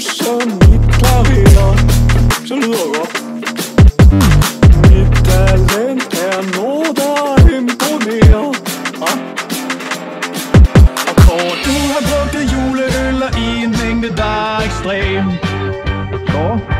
suser mit klaver Så lyder godt Mit talent er noget der imponerer ah. Og Kåre, du har brugt juleøller i en mængde der er ekstrem Kåre?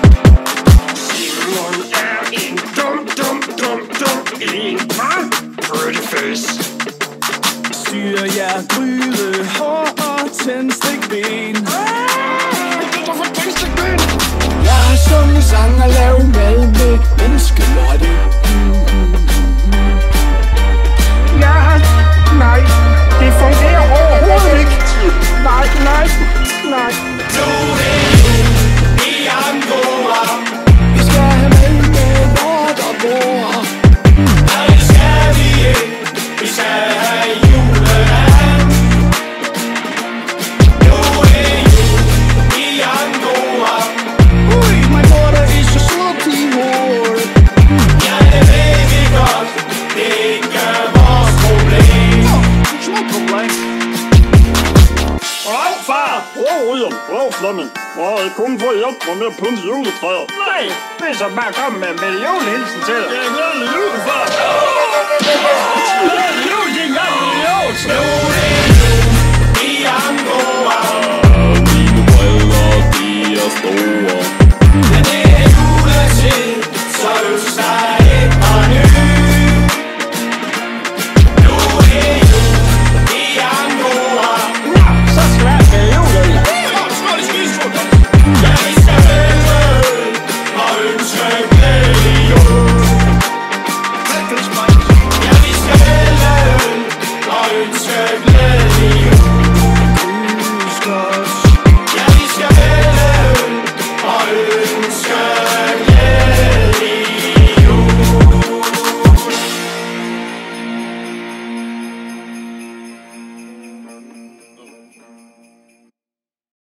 complaint. Wow, far! Wow, William! Wow, Flemming! Må jeg kun få hjælp med at pynte juletræet? Nej! Det er så bare komme med en million hilsen til dig. Ja, glædelig jul!